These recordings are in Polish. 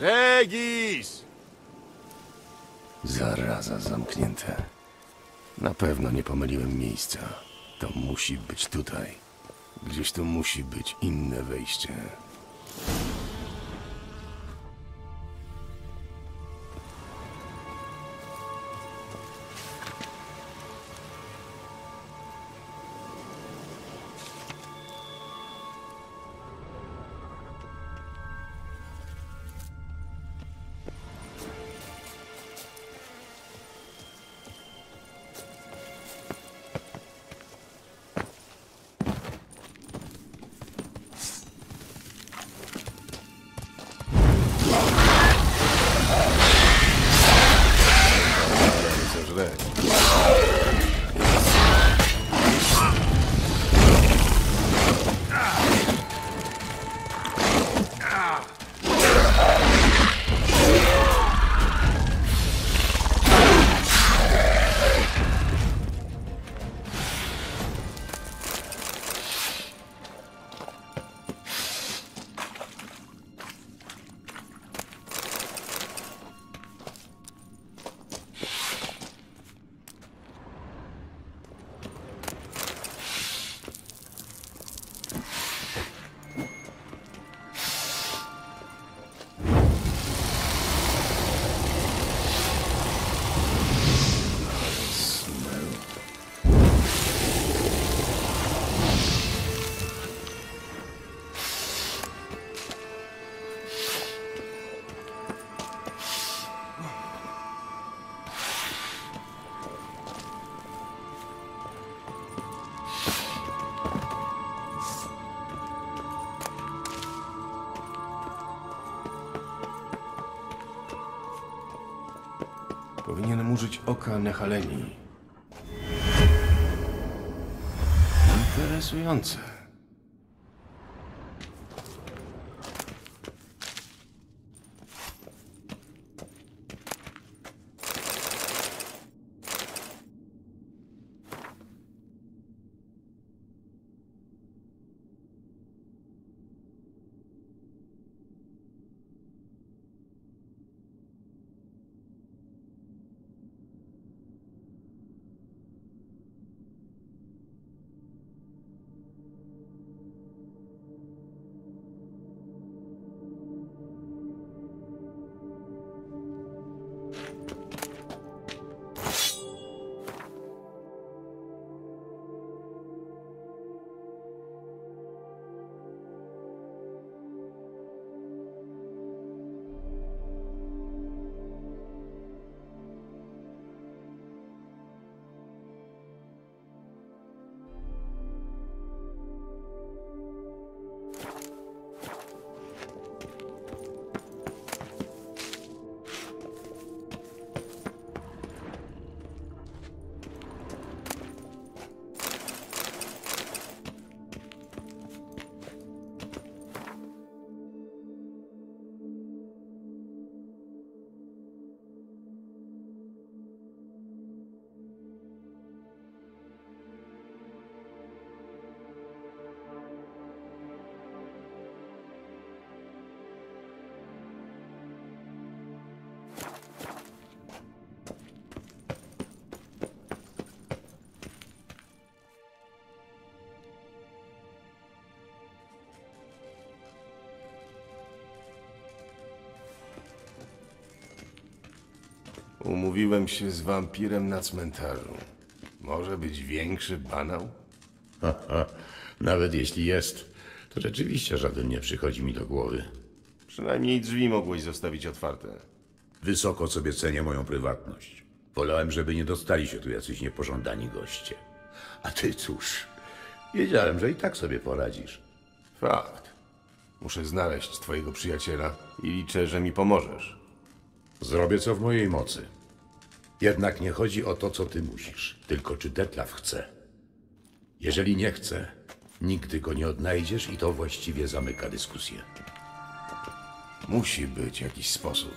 Regis! Zaraza zamknięte. Na pewno nie pomyliłem miejsca. To musi być tutaj. Gdzieś tu musi być inne wejście. Oka Nehaleni. Interesujące. Umówiłem się z wampirem na cmentarzu. Może być większy banał? Haha, nawet jeśli jest, to rzeczywiście żaden nie przychodzi mi do głowy. Przynajmniej drzwi mogłeś zostawić otwarte. Wysoko sobie cenię moją prywatność. Wolałem, żeby nie dostali się tu jacyś niepożądani goście. A ty cóż, wiedziałem, że i tak sobie poradzisz. Fakt. Muszę znaleźć twojego przyjaciela i liczę, że mi pomożesz. Zrobię co w mojej mocy. Jednak nie chodzi o to, co ty musisz, tylko czy Detlaf chce. Jeżeli nie chce, nigdy go nie odnajdziesz i to właściwie zamyka dyskusję. Musi być jakiś sposób.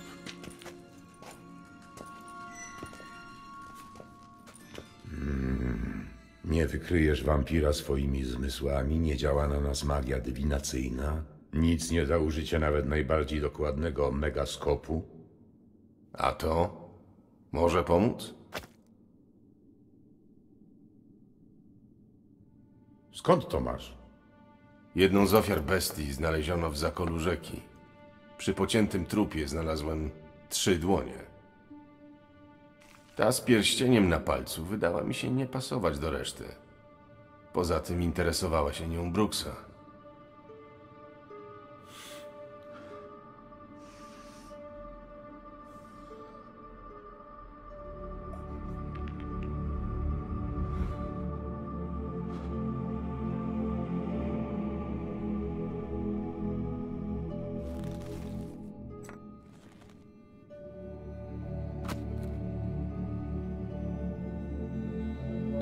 Nie wykryjesz wampira swoimi zmysłami, nie działa na nas magia dywinacyjna. Nic nie da użycia nawet najbardziej dokładnego megaskopu. A to może pomóc? Skąd to masz? Jedną z ofiar bestii znaleziono w zakolu rzeki. Przy pociętym trupie znalazłem trzy dłonie. Ta z pierścieniem na palcu wydała mi się nie pasować do reszty. Poza tym interesowała się nią Brooksa.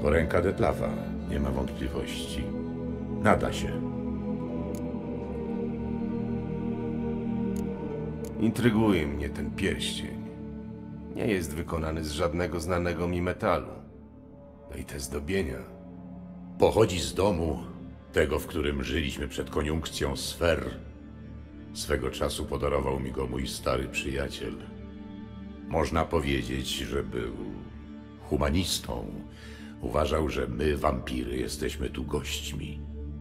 To ręka nie ma wątpliwości. Nada się. Intryguje mnie ten pierścień. Nie jest wykonany z żadnego znanego mi metalu. No i te zdobienia. Pochodzi z domu, tego, w którym żyliśmy przed koniunkcją sfer. Swego czasu podarował mi go mój stary przyjaciel. Można powiedzieć, że był humanistą. Uważał, że my, wampiry, jesteśmy tu gośćmi.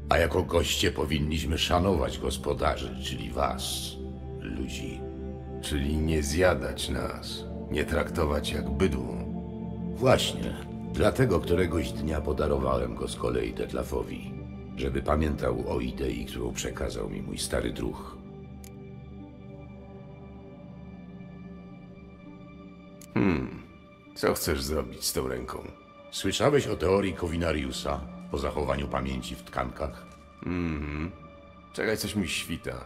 A jako goście powinniśmy szanować gospodarzy, czyli was, ludzi. Czyli nie zjadać nas, nie traktować jak bydło. Właśnie. Dlatego któregoś dnia podarowałem go z kolei Detlafowi, żeby pamiętał o idei, którą przekazał mi mój stary druh. Co chcesz zrobić z tą ręką? Słyszałeś o teorii Kowinariusa, o zachowaniu pamięci w tkankach? Czekaj, coś mi świta.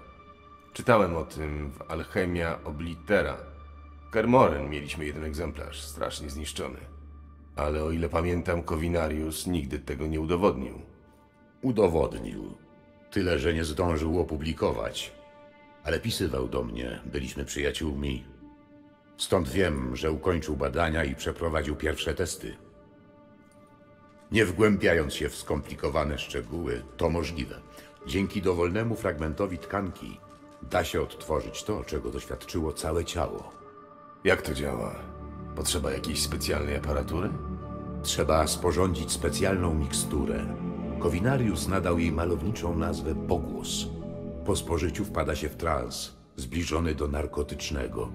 Czytałem o tym w Alchemia Oblitera. Kermoren mieliśmy jeden egzemplarz, strasznie zniszczony. Ale o ile pamiętam, Kowinarius nigdy tego nie udowodnił. Udowodnił. Tyle, że nie zdążył opublikować. Ale pisywał do mnie, byliśmy przyjaciółmi. Stąd wiem, że ukończył badania i przeprowadził pierwsze testy. Nie wgłębiając się w skomplikowane szczegóły, to możliwe. Dzięki dowolnemu fragmentowi tkanki da się odtworzyć to, czego doświadczyło całe ciało. Jak to działa? Potrzeba jakiejś specjalnej aparatury? Trzeba sporządzić specjalną miksturę. Kowinarius nadał jej malowniczą nazwę pogłos. Po spożyciu wpada się w trans, zbliżony do narkotycznego.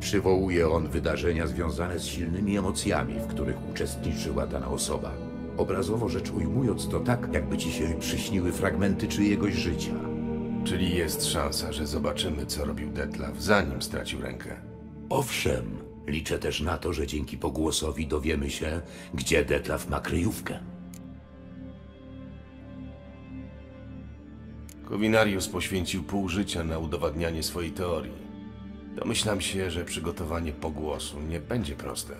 Przywołuje on wydarzenia związane z silnymi emocjami, w których uczestniczyła dana osoba. Obrazowo rzecz ujmując to tak, jakby ci się przyśniły fragmenty czyjegoś życia. Czyli jest szansa, że zobaczymy, co robił Detlaf, zanim stracił rękę. Owszem, liczę też na to, że dzięki pogłosowi dowiemy się, gdzie Detlaf ma kryjówkę. Kowinarius poświęcił pół życia na udowadnianie swojej teorii. Domyślam się, że przygotowanie pogłosu nie będzie proste.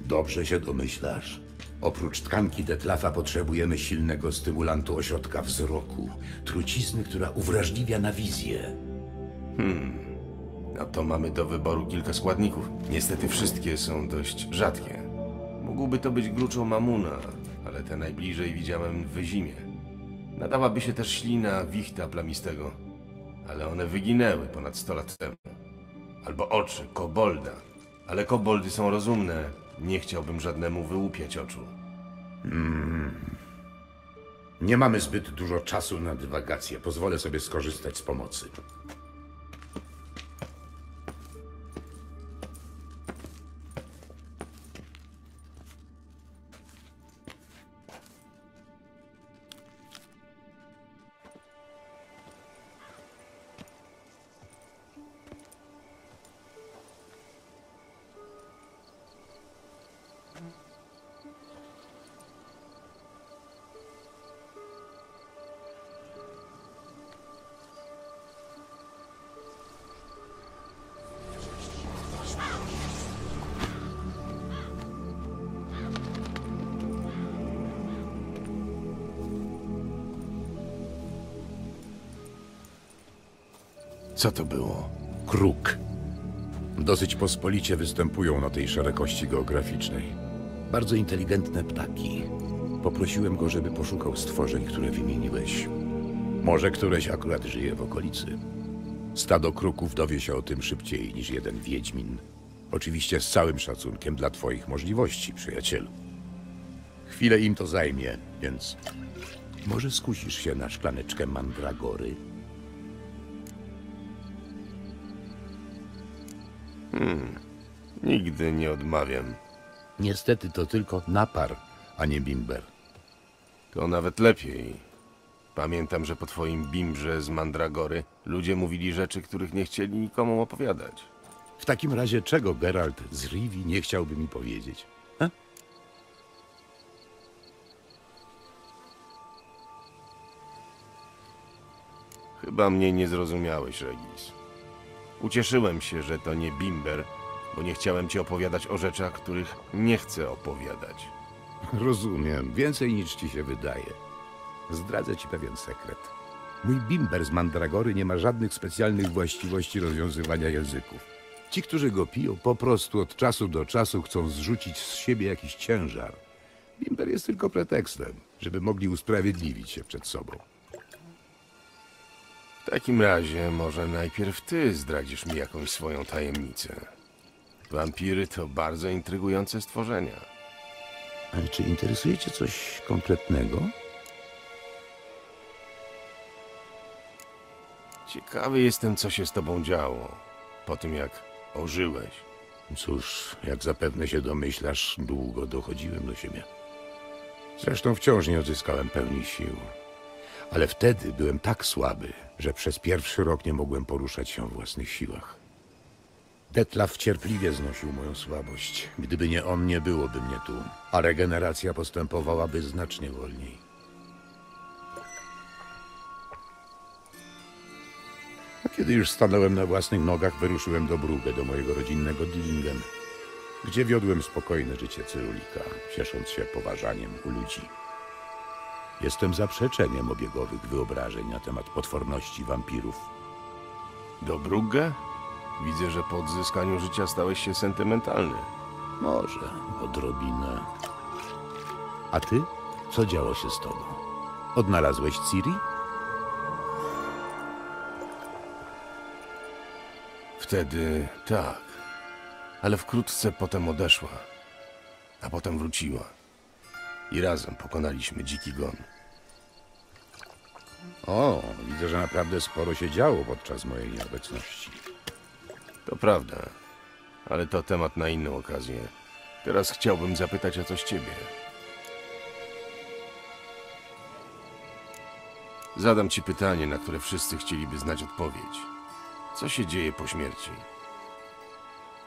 Dobrze się domyślasz? Oprócz tkanki Detlafa potrzebujemy silnego stymulantu ośrodka wzroku, trucizny, która uwrażliwia na wizję. No to mamy do wyboru kilka składników. Niestety wszystkie są dość rzadkie. Mógłby to być gruczoł mamuna, ale te najbliżej widziałem w zimie. Nadałaby się też ślina wichta plamistego, ale one wyginęły ponad 100 lat temu. Albo oczy kobolda, ale koboldy są rozumne. Nie chciałbym żadnemu wyłupiać oczu. Nie mamy zbyt dużo czasu na dywagację. Pozwolę sobie skorzystać z pomocy. Co to było? Kruk. Dosyć pospolicie występują na tej szerokości geograficznej. Bardzo inteligentne ptaki. Poprosiłem go, żeby poszukał stworzeń, które wymieniłeś. Może któreś akurat żyje w okolicy. Stado kruków dowie się o tym szybciej niż jeden wiedźmin. Oczywiście z całym szacunkiem dla twoich możliwości, przyjacielu. Chwilę im to zajmie, więc może skusisz się na szklaneczkę mandragory? Nigdy nie odmawiam. Niestety to tylko napar, a nie bimber. To nawet lepiej. Pamiętam, że po twoim bimbrze z Mandragory ludzie mówili rzeczy, których nie chcieli nikomu opowiadać. W takim razie czego Geralt z Rivi nie chciałby mi powiedzieć? He? Chyba mnie nie zrozumiałeś, Regis. Ucieszyłem się, że to nie bimber, bo nie chciałem ci opowiadać o rzeczach, których nie chcę opowiadać. Rozumiem, więcej niż ci się wydaje. Zdradzę ci pewien sekret. Mój bimber z mandragory nie ma żadnych specjalnych właściwości rozwiązywania języków. Ci, którzy go piją, po prostu od czasu do czasu chcą zrzucić z siebie jakiś ciężar. Bimber jest tylko pretekstem, żeby mogli usprawiedliwić się przed sobą. W takim razie może najpierw ty zdradzisz mi jakąś swoją tajemnicę. Wampiry to bardzo intrygujące stworzenia. Ale czy interesuje cię coś konkretnego? Ciekawy jestem, co się z tobą działo po tym, jak ożyłeś. Cóż, jak zapewne się domyślasz, długo dochodziłem do siebie. Zresztą wciąż nie odzyskałem pełni sił. Ale wtedy byłem tak słaby, że przez pierwszy rok nie mogłem poruszać się o własnych siłach. Detlaf cierpliwie znosił moją słabość. Gdyby nie on, nie byłoby mnie tu, a regeneracja postępowałaby znacznie wolniej. A kiedy już stanąłem na własnych nogach, wyruszyłem do Brugge, do mojego rodzinnego Dillingen, gdzie wiodłem spokojne życie cyrulika, ciesząc się poważaniem u ludzi. Jestem zaprzeczeniem obiegowych wyobrażeń na temat potworności wampirów. Do Brugge? Widzę, że po odzyskaniu życia stałeś się sentymentalny. Może odrobinę. A ty? Co działo się z tobą? Odnalazłeś Ciri? Wtedy tak, ale wkrótce potem odeszła, a potem wróciła. I razem pokonaliśmy dziki gon. O, widzę, że naprawdę sporo się działo podczas mojej nieobecności. To prawda, ale to temat na inną okazję. Teraz chciałbym zapytać o coś ciebie. Zadam ci pytanie, na które wszyscy chcieliby znać odpowiedź. Co się dzieje po śmierci?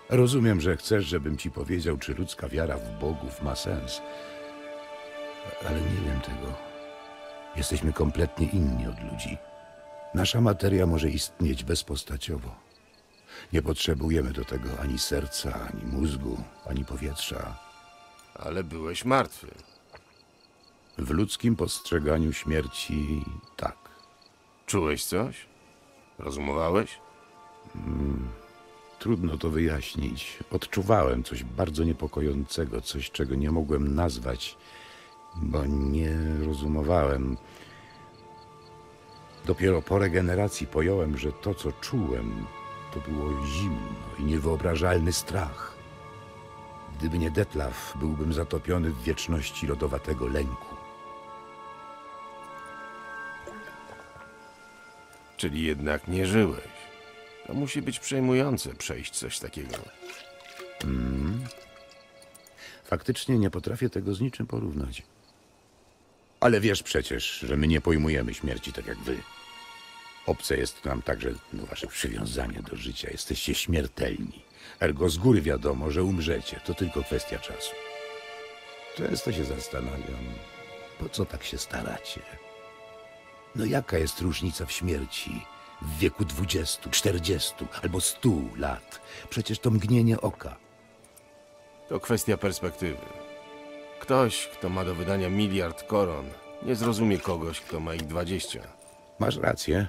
Rozumiem, że chcesz, żebym ci powiedział, czy ludzka wiara w bogów ma sens. Ale nie wiem tego. Jesteśmy kompletnie inni od ludzi. Nasza materia może istnieć bezpostaciowo. Nie potrzebujemy do tego ani serca, ani mózgu, ani powietrza. Ale byłeś martwy. W ludzkim postrzeganiu śmierci tak. Czułeś coś? Rozumowałeś? Trudno to wyjaśnić. Odczuwałem coś bardzo niepokojącego, coś, czego nie mogłem nazwać, bo nie rozumowałem. Dopiero po regeneracji pojąłem, że to, co czułem, to było zimno i niewyobrażalny strach. Gdyby nie Detlaf, byłbym zatopiony w wieczności lodowatego lęku. Czyli jednak nie żyłeś. To musi być przejmujące przejść coś takiego. Faktycznie nie potrafię tego z niczym porównać. Ale wiesz przecież, że my nie pojmujemy śmierci tak jak wy. Obce jest nam także no, wasze przywiązanie do życia. Jesteście śmiertelni. Ergo z góry wiadomo, że umrzecie. To tylko kwestia czasu. Często się zastanawiam, po co tak się staracie? No jaka jest różnica w śmierci w wieku 20, 40 albo 100 lat? Przecież to mgnienie oka. To kwestia perspektywy. Ktoś, kto ma do wydania miliard koron, nie zrozumie kogoś, kto ma ich dwadzieścia. Masz rację.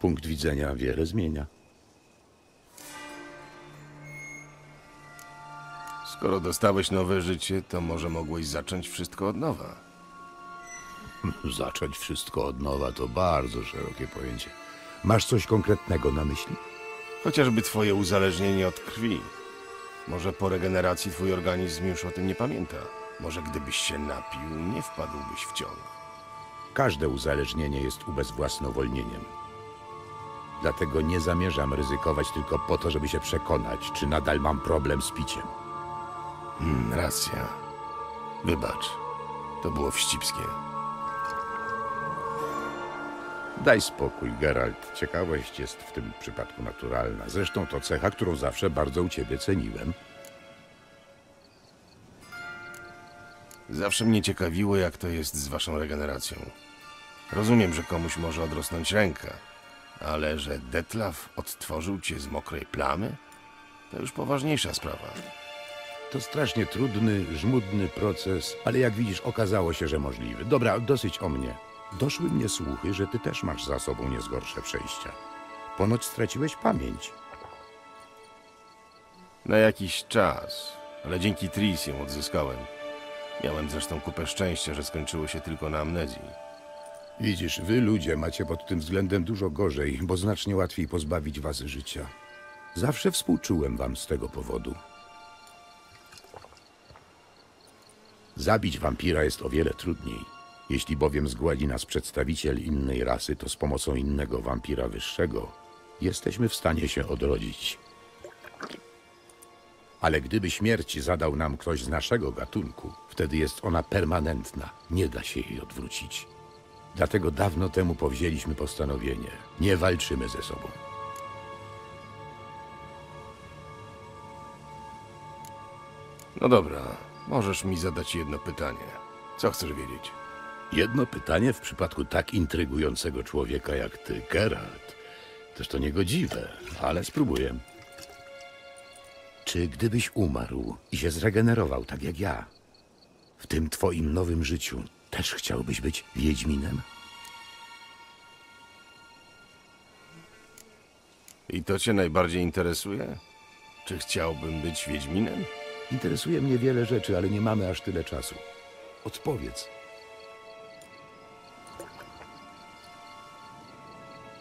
Punkt widzenia wiele zmienia. Skoro dostałeś nowe życie, to może mogłeś zacząć wszystko od nowa. Zacząć wszystko od nowa to bardzo szerokie pojęcie. Masz coś konkretnego na myśli? Chociażby twoje uzależnienie od krwi. Może po regeneracji twój organizm już o tym nie pamięta. Może gdybyś się napił, nie wpadłbyś w ciąg. Każde uzależnienie jest ubezwłasnowolnieniem. Dlatego nie zamierzam ryzykować tylko po to, żeby się przekonać, czy nadal mam problem z piciem. Hmm, racja. Wybacz. To było wścibskie. Daj spokój, Geralt. Ciekawość jest w tym przypadku naturalna. Zresztą to cecha, którą zawsze bardzo u ciebie ceniłem. Zawsze mnie ciekawiło, jak to jest z waszą regeneracją. Rozumiem, że komuś może odrosnąć ręka, ale że Detlaf odtworzył cię z mokrej plamy? To już poważniejsza sprawa. To strasznie trudny, żmudny proces, ale jak widzisz, okazało się, że możliwy. Dobra, dosyć o mnie. Doszły mnie słuchy, że ty też masz za sobą niezgorsze przejścia. Ponoć straciłeś pamięć. Na jakiś czas, ale dzięki Tris ją odzyskałem. Miałem zresztą kupę szczęścia, że skończyło się tylko na amnezji. Widzisz, wy ludzie macie pod tym względem dużo gorzej, bo znacznie łatwiej pozbawić was życia. Zawsze współczułem wam z tego powodu. Zabić wampira jest o wiele trudniej. Jeśli bowiem zgładzi nas przedstawiciel innej rasy, to z pomocą innego wampira wyższego jesteśmy w stanie się odrodzić. Ale gdyby śmierć zadał nam ktoś z naszego gatunku, wtedy jest ona permanentna, nie da się jej odwrócić. Dlatego dawno temu powzięliśmy postanowienie. Nie walczymy ze sobą. No dobra, możesz mi zadać jedno pytanie. Co chcesz wiedzieć? Jedno pytanie w przypadku tak intrygującego człowieka jak ty, Geralt. Też to niegodziwe, ale spróbuję. Czy gdybyś umarł i się zregenerował tak jak ja, w tym twoim nowym życiu też chciałbyś być Wiedźminem? I to cię najbardziej interesuje? Czy chciałbym być Wiedźminem? Interesuje mnie wiele rzeczy, ale nie mamy aż tyle czasu. Odpowiedz.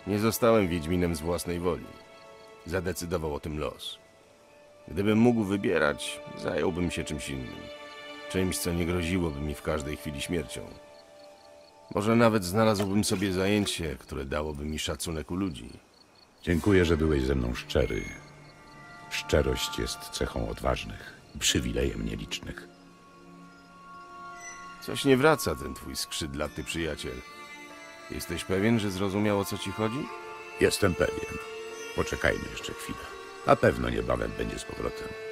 Nie zostałem Wiedźminem z własnej woli. Zadecydował o tym los. Gdybym mógł wybierać, zająłbym się czymś innym. Czymś, co nie groziłoby mi w każdej chwili śmiercią. Może nawet znalazłbym sobie zajęcie, które dałoby mi szacunek u ludzi. Dziękuję, że byłeś ze mną szczery. Szczerość jest cechą odważnych przywilejem nielicznych. Coś nie wraca ten twój skrzydlaty przyjaciel. Jesteś pewien, że zrozumiał o co ci chodzi? Jestem pewien. Poczekajmy jeszcze chwilę. Na pewno niebawem będzie z powrotem.